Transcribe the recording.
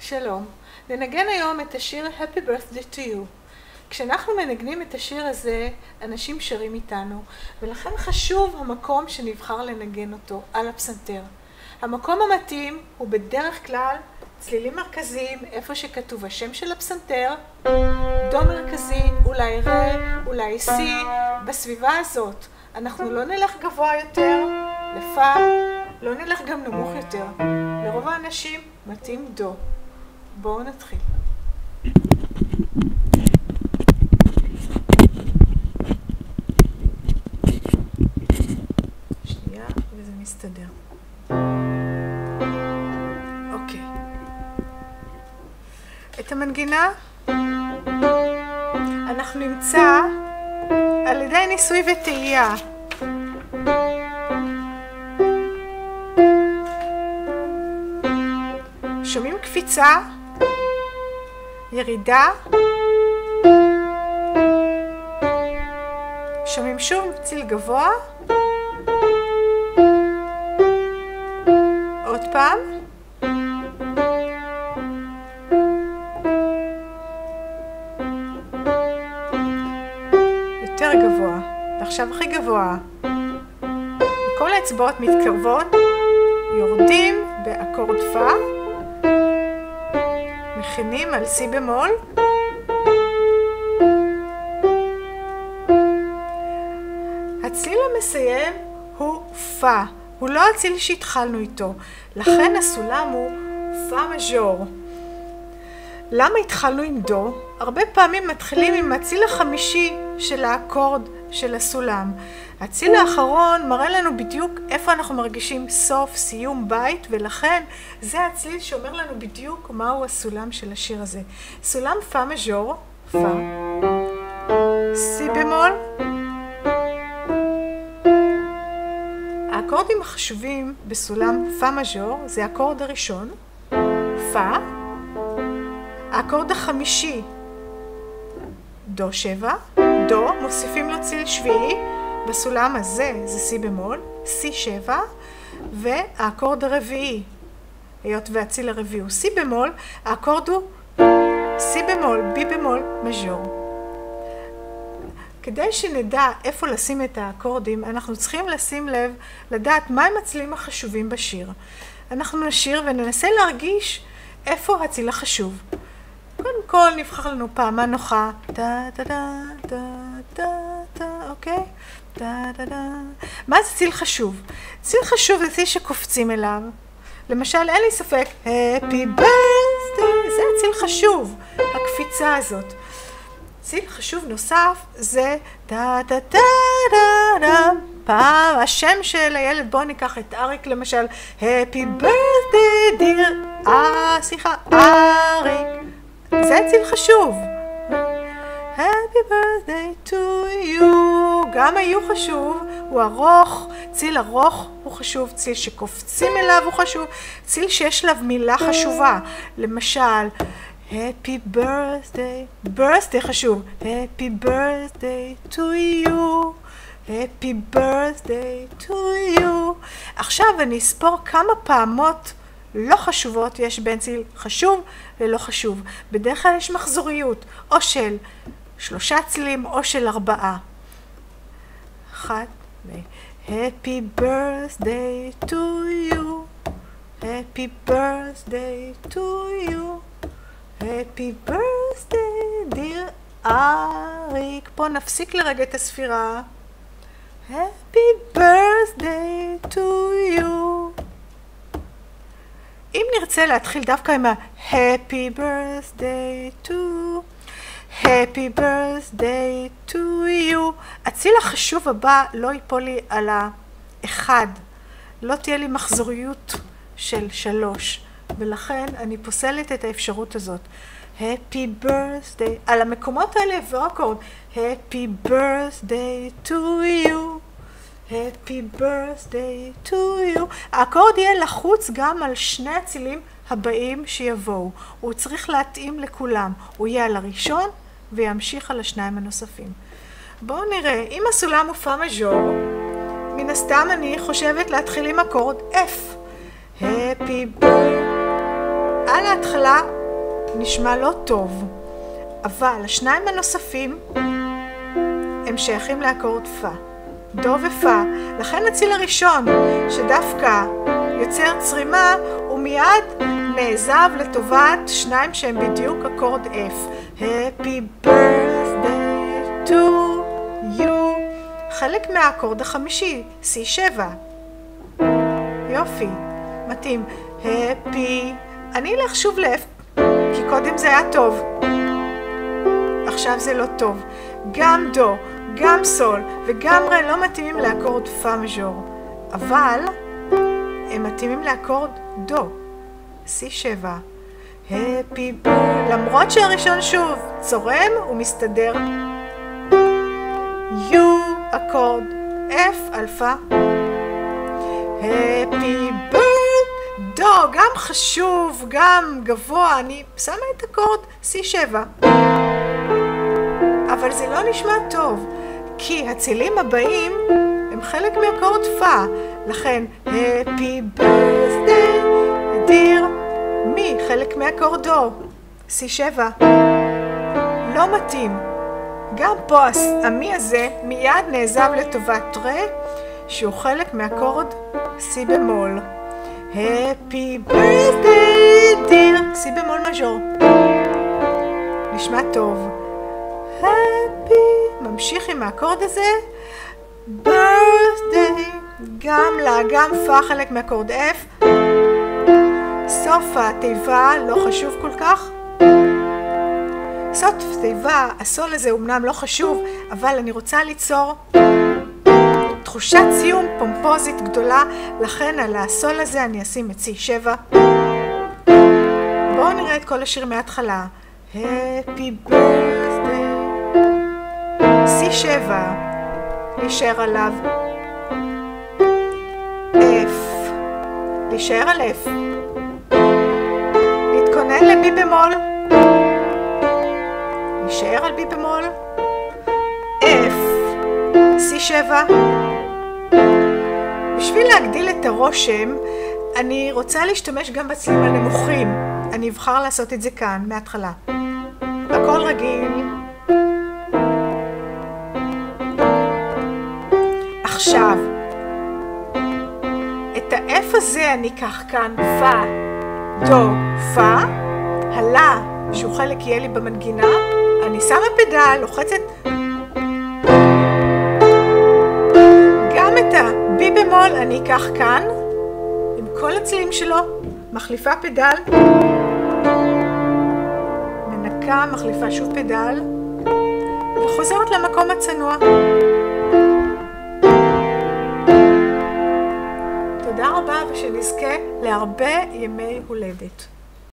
שלום, ננגן היום את השיר Happy Birthday to You. כשאנחנו מנגנים את השיר הזה, אנשים שרים איתנו, ולכן חשוב המקום שנבחר לנגן אותו, על הפסנתר. המקום המתאים הוא בדרך כלל צלילים מרכזיים, איפה שכתוב השם של הפסנתר, דו מרכזי, אולי רה, אולי סי, בסביבה הזאת. אנחנו לא נלך גבוה יותר, לפה, לא נלך גם נמוך יותר. לרוב האנשים מתאים דו. בואו נתחיל. שנייה, וזה מסתדר. אוקיי. את המנגינה אנחנו נמצא על ידי ניסוי וטעייה. שומעים קפיצה, ירידה, שומעים שוב ציל גבוה, עוד פעם, יותר גבוה, ועכשיו הכי גבוה. כל האצבעות מתקרבות, יורדים באקורד פה, מכינים על סי במול, הצליל המסיים הוא פה, הוא לא הצליל שהתחלנו איתו, לכן הסולם הוא פה מז'ור. למה התחלנו עם דו? הרבה פעמים מתחילים עם הציל החמישי של האקורד של הסולם. הציל האחרון מראה לנו בדיוק איפה אנחנו מרגישים סוף, סיום בית, ולכן זה הצליל שאומר לנו בדיוק מהו הסולם של השיר הזה. סולם פה מז'ור, פה, סי במול. האקורדים החשובים בסולם פה מז'ור זה האקורד הראשון, פה, האקורד החמישי, דו שבע, דו, מוסיפים לו ציל שביעי, בסולם הזה זה סי במול, סי שבע, והאקורד הרביעי, היות והציל הרביעי הוא סי במול, האקורד הוא סי במול, בי במול, מז'ור. כדי שנדע איפה לשים את האקורדים, אנחנו צריכים לשים לב, לדעת מהם הצלילים החשובים בשיר. אנחנו נשיר וננסה להרגיש איפה הציל החשוב. קודם כל נבחר לנו פעמה נוחה, טה טה טה טה טה טה, אוקיי? טה טה טה. מה זה ציל חשוב? ציל חשוב זה ציל שקופצים אליו. למשל, אין לי ספק, Happy birthday, זה ציל חשוב, הקפיצה הזאת. ציל חשוב נוסף זה טה טה טה טה טה פעם, השם של הילד, בואו ניקח את אריק למשל, Happy birthday dear, אה, סליחה, אריק. זה ציל חשוב. Happy birthday to you. גם היו חשוב, הוא ארוך, ציל ארוך הוא חשוב, ציל שקופצים אליו הוא חשוב, ציל שיש עליו מילה חשובה. למשל, Happy birthday, birthday חשוב, Happy birthday to you. Happy birthday to you. עכשיו אני אספור כמה פעמות לא חשובות יש בין חשוב ללא חשוב. בדרך כלל יש מחזוריות, או של שלושה צילים או של ארבעה. אחת, Happy birthday to you, Happy birthday to you, Happy birthday dear אריק. פה נפסיק לרגע את הספירה. נרצה להתחיל דווקא עם ה-Happy birthday to, Happy birthday to you, הציל החשוב הבא לא ייפול לי על האחד, לא תהיה לי מחזוריות של שלוש, ולכן אני פוסלת את האפשרות הזאת. Happy birthday, על המקומות האלה יבוא אקורד, Happy birthday to you. Happy birthday to you. האקורד יהיה לחוץ גם על שני הצילים הבאים שיבואו. הוא צריך להתאים לכולם. הוא יהיה על הראשון וימשיך על השניים הנוספים. בואו נראה, אם הסולם הוא פה מז'ור, מן הסתם אני חושבת להתחיל עם אקורד F. Happy birthday. על ההתחלה נשמע לא טוב, אבל השניים הנוספים הם שייכים לאקורד פה. דו ופה. לכן הציל הראשון, שדווקא יוצר צרימה, הוא מיד נעזב לטובת שניים שהם בדיוק אקורד F. Happy birthday to you. חלק מהאקורד החמישי, C7. יופי, מתאים. Happy. אני אלך שוב ל-F, כי קודם זה היה טוב. עכשיו זה לא טוב. גם דו, גם סול וגם רה לא מתאימים לאקורד פה מז'ור, אבל הם מתאימים לאקורד דו, C7. Happy birthday, למרות שהראשון שוב צורם ומסתדר. you אקורד F אלפא. Happy birthday, דו גם חשוב, גם גבוה, אני שמה את אקורד C7. אבל זה לא נשמע טוב, כי הצלילים הבאים הם חלק מאקורד פה, לכן Happy birthday, dear מי חלק מאקורד דו, C7. לא מתאים. גם פה המי הזה מיד נעזב לטובת רה, שהוא חלק מאקורד C במול. Happy birthday, dear, C במול מז'ור. נשמע טוב. happy, ממשיך עם האקורד הזה, birthday, גם לה, גם פה חלק מאקורד F, סוף התיבה לא חשוב כל כך. סוף תיבה, הסול הזה אומנם לא חשוב, אבל אני רוצה ליצור תחושת סיום פומפוזית גדולה, לכן על הסול הזה אני אשים את C7. בואו נראה את כל השיר מההתחלה. Happy birthday C7, להישאר עליו. F, להישאר על F. להתכונן ל-B במול. להישאר על B במול. F, C7. בשביל להגדיל את הרושם, אני רוצה להשתמש גם בצלילים הנמוכים. אני אבחר לעשות את זה כאן, מההתחלה. הכל רגיל. עכשיו, את ה-F הזה אני אקח כאן, פה, דו, פה, הלה, שהוא חלק יהיה לי במנגינה, אני שמה פדל, לוחצת. גם את ה-B במול אני אקח כאן, עם כל הצלילים שלו, מחליפה פדל, מנקה, מחליפה שוב פדל, וחוזרת למקום הצנוע. ושנזכה להרבה ימי הולדת.